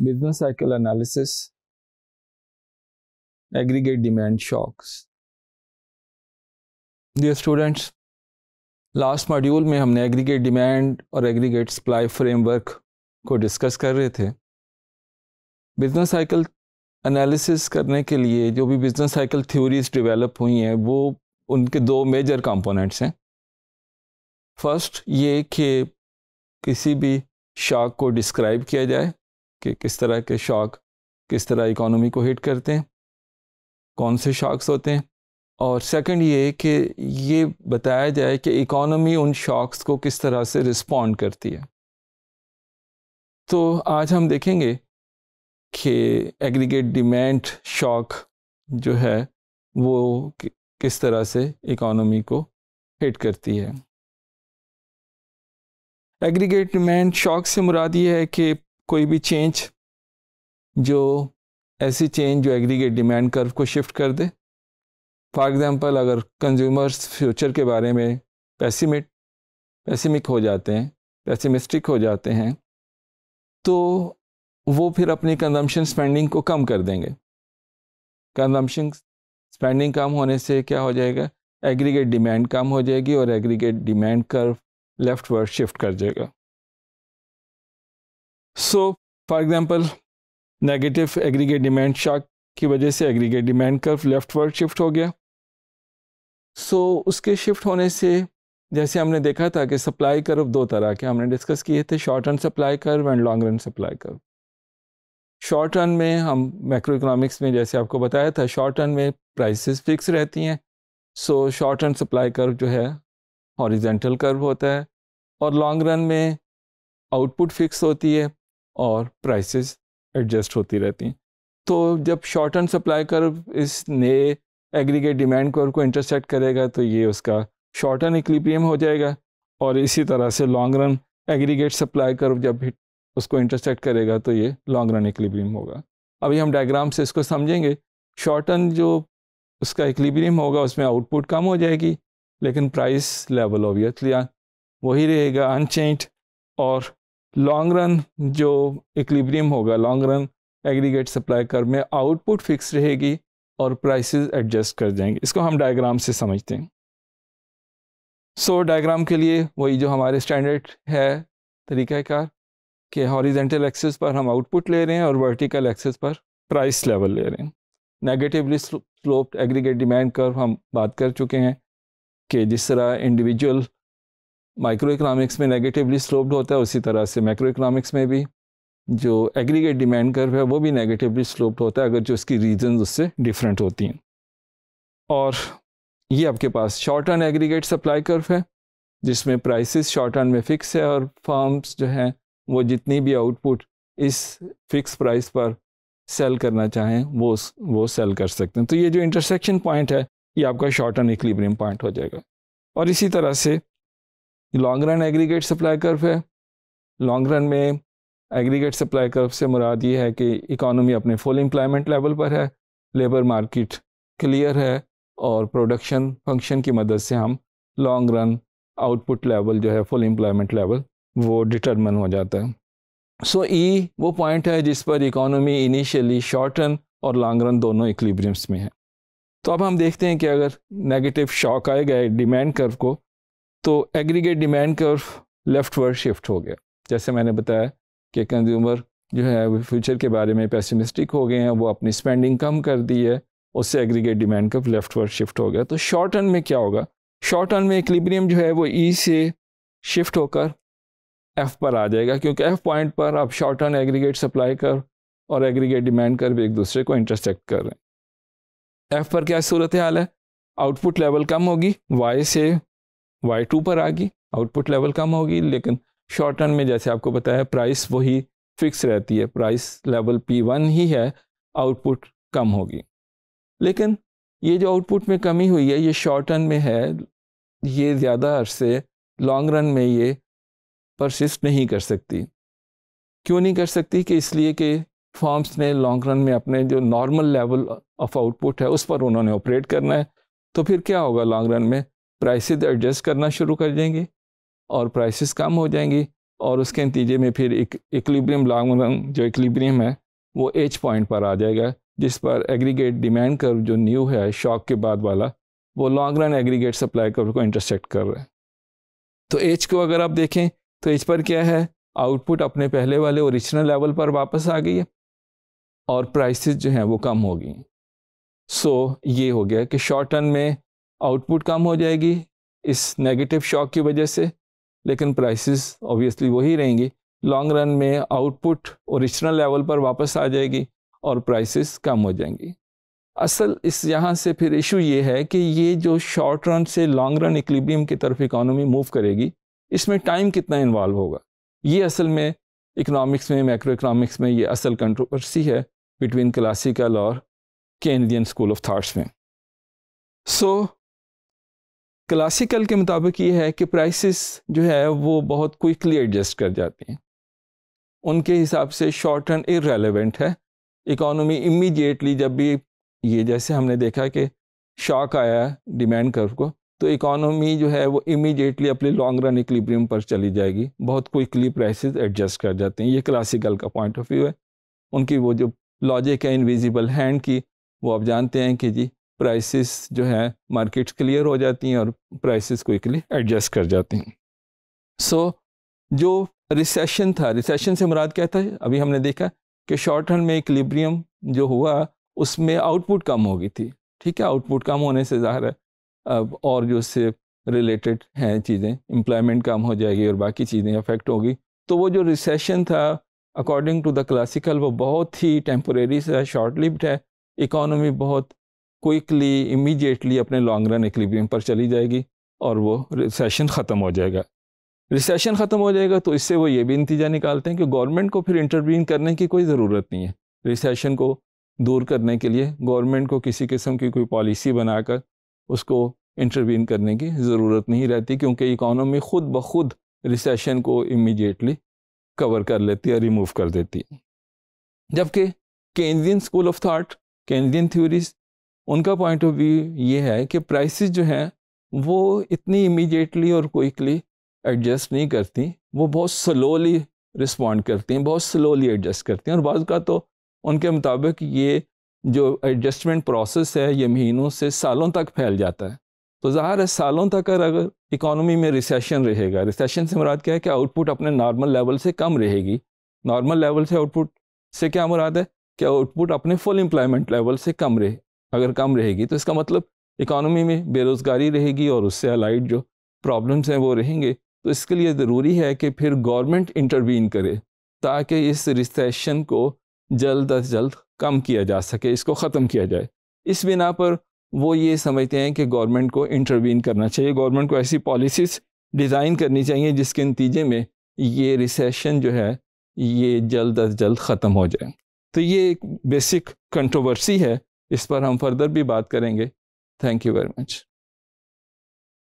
business cycle analysis, aggregate demand shocks. Dear students, last module में हमने aggregate demand और aggregate supply framework को discuss कर रहे थे। बिज़नेस साइकिल एनालिसिस करने के लिए जो भी बिज़नेस साइकिल थ्योरीज डेवलप हुई हैं वो उनके दो मेजर कंपोनेंट्स हैं। फ़र्स्ट ये कि किसी भी शॉक को डिस्क्राइब किया जाए। कि किस तरह के शॉक किस तरह इकोनॉमी को हिट करते हैं, कौन से शॉक्स होते हैं? और सेकंड ये कि ये बताया जाए कि इकोनॉमी उन शॉक्स को किस तरह से रिस्पॉन्ड करती है। तो आज हम देखेंगे कि एग्रीगेट डिमांड शॉक जो है, वो किस तरह से इकोनॉमी को हिट करती है। एग्रीगेट डिमांड शॉक से मुराद ये है कि कोई भी चेंज जो ऐसी चेंज जो एग्रीगेट डिमांड कर्व को शिफ्ट कर दे। फॉर एग्ज़ाम्पल अगर कंज्यूमर्स फ्यूचर के बारे में पैसिमिट पैसिमिक हो जाते हैं पैसिमिस्टिक हो जाते हैं तो वो फिर अपनी कंजम्पशन स्पेंडिंग को कम कर देंगे। कंजम्पशन स्पेंडिंग कम होने से क्या हो जाएगा? एग्रीगेट डिमांड कम हो जाएगी और aggregate demand curve leftward shift कर जाएगा। So for example negative aggregate demand shock की वजह से aggregate demand curve leftward shift हो गया। सो so, उसके शिफ्ट होने से जैसे हमने देखा था कि सप्लाई कर्व दो तरह के हमने डिस्कस किए थे short run supply curve and long run supply curve short run में हम मैक्रो इकोनॉमिक्स में जैसे आपको बताया था शॉर्ट रन में प्राइसेस फिक्स रहती हैं। So short run supply curve जो है हॉरिजेंटल कर्व होता है। और लॉन्ग रन में आउटपुट फिक्स होती है। और प्राइसेस एडजस्ट होती रहती हैं। तो जब शॉर्ट रन सप्लाई कर्व इस नए एग्रीगेट डिमांड कर्व को इंटरसेक्ट करेगा तो ये उसका शॉर्ट रन इक्लिब्रियम हो जाएगा और इसी तरह से long run aggregate supply curve जब उसको इंटरसेक्ट करेगा तो ये लॉन्ग रन इक्लिब्रियम होगा। अभी हम डायग्राम से इसको समझेंगे। शॉर्ट रन जो उसका इक्लिब्रियम होगा, उसमें आउटपुट कम हो जाएगी, लेकिन प्राइस लेवल ऑब्वियसली वही रहेगा अनचेंज और लॉन्ग रन जो इक्लिब्रियम होगा long run aggregate supply curve में आउटपुट फिक्स रहेगी और प्राइसेस एडजस्ट कर जाएँगे। इसको हम डायग्राम से समझते हैं। सो so, डायग्राम के लिए वही जो हमारे स्टैंडर्ड है तरीक़ाकार कि हॉरिजेंटल एक्सेस पर हम आउटपुट ले रहे हैं और वर्टिकल एक्सेस पर प्राइस लेवल ले रहे हैं। Negatively sloped aggregate demand curve हम बात कर चुके हैं कि जिस तरह इंडिविजुअल माइक्रो इकोनॉमिक्स में नेगेटिवली स्लोप्ड होता है, उसी तरह से माइक्रो इकोनॉमिक्स में भी जो एग्रीगेट डिमांड कर्व है, वो भी नेगेटिवली स्लोप्ड होता है, अगर जो उसकी रीजन उससे डिफरेंट होती हैं। और ये आपके पास short term aggregate supply curve है, जिसमें प्राइसेस शॉर्ट टर्न में फिक्स है और फर्म्स जो हैं, वो जितनी भी आउटपुट इस फिक्स प्राइस पर सेल करना चाहें, वो वो सेल कर सकते हैं। तो ये जो इंटरसेक्शन पॉइंट है, ये आपका शॉर्ट टर्न इक्लिब्रियम पॉइंट हो जाएगा। और इसी तरह से long run aggregate supply curve है। लॉन्ग रन में एग्रीगेट सप्लाई कर्व से मुराद ये है कि इकोनॉमी अपने फुल एम्प्लॉयमेंट लेवल पर है लेबर मार्केट क्लियर है और प्रोडक्शन फ़ंक्शन की मदद से हम लॉन्ग रन आउटपुट लेवल जो है फुल एम्प्लॉयमेंट लेवल वो डिटरमन हो जाता है। सो so, ई e वो पॉइंट है जिस पर इकोनॉमी इनिशियली शॉर्ट रन और लॉन्ग रन दोनों इक्लिब्रियम्स में है। तो अब हम देखते हैं कि अगर नेगेटिव शॉक आएगा डिमांड कर्व को तो aggregate demand curve leftward shift हो गया। जैसे मैंने बताया कि कंज्यूमर जो है फ्यूचर के बारे में पैसिमिस्टिक हो गए हैं, वो अपनी स्पेंडिंग कम कर दी है, उससे aggregate demand curve leftward shift हो गया। तो शॉर्ट टर्न में क्या होगा? शॉर्ट टर्न में इक्लिब्रियम जो है, वो ई e से शिफ्ट होकर एफ़ पर आ जाएगा, क्योंकि एफ़ पॉइंट पर आप शॉर्ट टर्न एग्रीगेट सप्लाई कर और एग्रीगेट डिमांड कर भी एक दूसरे को इंटरसेक्ट कर रहे हैं। एफ़ पर क्या सूरत हाल है? आउटपुट लेवल कम होगी वाई से वाई टू पर आ गई आउटपुट लेवल कम होगी, लेकिन शॉर्ट टर्म में जैसे आपको बताया प्राइस वही फिक्स रहती है। प्राइस लेवल पी वन ही है आउटपुट कम होगी। लेकिन ये जो आउटपुट में कमी हुई है, ये शॉर्ट टर्म में है, ये ज़्यादा अरसे लॉन्ग रन में ये परसिस्ट नहीं कर सकती। क्यों नहीं कर सकती? कि इसलिए कि फॉर्म्स ने लॉन्ग रन में अपने जो नॉर्मल लेवल ऑफ़ आउटपुट है, उस पर उन्होंने ऑपरेट करना है। तो फिर क्या होगा लॉन्ग रन में? प्राइसेस एडजस्ट करना शुरू कर देंगे और प्राइसेस कम हो जाएँगी और उसके नतीजे में फिर एक इक्लिब्रियम लॉन्ग रन जो इक्लिब्रियम है वो एच पॉइंट पर आ जाएगा जिस पर एग्रीगेट डिमांड कर्व जो न्यू है शॉक के बाद वाला वो long run aggregate supply curve को इंटरसेक्ट कर रहा है। तो एच को अगर आप देखें तो एच पर क्या है? आउटपुट अपने पहले वाले ओरिजिनल लेवल पर वापस आ गई है और प्राइसेस जो हैं वो कम हो गई सो so, ये हो गया कि शॉर्ट टर्म में आउटपुट कम हो जाएगी इस नेगेटिव शॉक की वजह से लेकिन प्राइसेस ऑब्वियसली वही रहेंगी। लॉन्ग रन में आउटपुट ओरिजिनल लेवल पर वापस आ जाएगी और प्राइसेस कम हो जाएँगी। असल इस यहाँ से फिर इशू ये है कि ये जो शॉर्ट रन से लॉन्ग रन इक्लिबियम की तरफ़ इकोनॉमी मूव करेगी इसमें टाइम कितना इन्वॉल्व होगा? ये असल में इकोनॉमिक्स में मैक्रो इकोनॉमिक्स में ये असल कंट्रोवर्सी है बिटवीन क्लासिकल और केनेडियन स्कूल ऑफ़ थाट्स में। सो so, क्लासिकल के मुताबिक ये है कि प्राइसेस जो है वो बहुत क्विकली एडजस्ट कर जाती हैं। उनके हिसाब से शॉर्ट टर्म इरेलीवेंट है। इकोनॉमी इमीडिएटली जब भी ये जैसे हमने देखा कि शॉक आया डिमांड कर्व को तो इकोनॉमी जो है वो इमीडिएटली अपने लॉन्ग रन इक्लिब्रियम पर चली जाएगी। बहुत क्विकली प्राइसेस एडजस्ट कर जाते हैं। ये क्लासिकल का पॉइंट ऑफ़ व्यू है। उनकी वो जो लॉजिक है इनविजिबल हैंड की, वो आप जानते हैं कि जी प्राइसेस जो है मार्केट्स क्लियर हो जाती हैं और प्राइसेस क्विकली एडजस्ट कर जाती हैं। सो so, जो रिसेशन था रिसेशन से मुराद क्या था? अभी हमने देखा कि शॉर्ट रन में इक्लिब्रियम जो हुआ उसमें आउटपुट कम हो गई थी। ठीक है आउटपुट कम होने से ज़ाहिर है अब और जो उससे रिलेटेड हैं चीज़ें एम्प्लॉयमेंट कम हो जाएगी और बाकी चीज़ें अफेक्ट होगी। तो वो जो रिसेशन था अकॉर्डिंग टू द क्लासिकल वो बहुत ही टेम्पोरेरी से शॉर्ट लिव्ड है। इकोनॉमी बहुत क्विकली इमीडिएटली अपने लॉन्ग रन इक्लिबियम पर चली जाएगी और वो रिसेशन ख़त्म हो जाएगा। रिसेशन ख़त्म हो जाएगा तो इससे वो ये भी नतीजा निकालते हैं कि गवर्नमेंट को फिर इंटरवीन करने की कोई ज़रूरत नहीं है। रिसेशन को दूर करने के लिए गवर्नमेंट को किसी किस्म की कोई पॉलिसी बनाकर उसको इंटरवीन करने की ज़रूरत नहीं रहती क्योंकि इकानमी ख़ुद ब खुद रिसेशन को इमीडिएटली कवर कर लेती है रिमूव कर देती है। जबकि Keynesian school of thought Keynesian theories उनका पॉइंट ऑफ़ व्यू ये है कि प्राइसेस जो हैं, वो इतनी इमीडिएटली और क्विकली एडजस्ट नहीं करती। वो बहुत स्लोली रिस्पॉन्ड करती हैं, बहुत स्लोली एडजस्ट करती हैं। और बाद का तो उनके मुताबिक ये जो एडजस्टमेंट प्रोसेस है, ये महीनों से सालों तक फैल जाता है। तो ज़ाहिर है, सालों तक अगर इकोनॉमी में रिसेशन रहेगा रिसेशन से मुराद क्या है कि आउटपुट अपने नॉर्मल लेवल से कम रहेगी। नॉर्मल लेवल से आउटपुट से क्या मुराद है? कि आउटपुट अपने फुल एम्प्लॉयमेंट लेवल से कम रहे। अगर कम रहेगी तो इसका मतलब इकानमी में बेरोज़गारी रहेगी और उससे अलाइड जो प्रॉब्लम्स हैं वो रहेंगे। तो इसके लिए ज़रूरी है कि फिर गवर्नमेंट इंटरवीन करे, ताकि इस रिसेशन को जल्द अज जल्द कम किया जा सके, इसको ख़त्म किया जाए। इस बिना पर वो ये समझते हैं कि गवर्नमेंट को इंटरवीन करना चाहिए। गवर्नमेंट को ऐसी पॉलिसीज़ डिज़ाइन करनी चाहिए जिसके नतीजे में ये रिसेशन जो है, ये जल्द अज जल्द ख़त्म हो जाए। तो ये एक बेसिक कंट्रोवर्सी है। इस पर हम फर्दर भी बात करेंगे। Thank you very much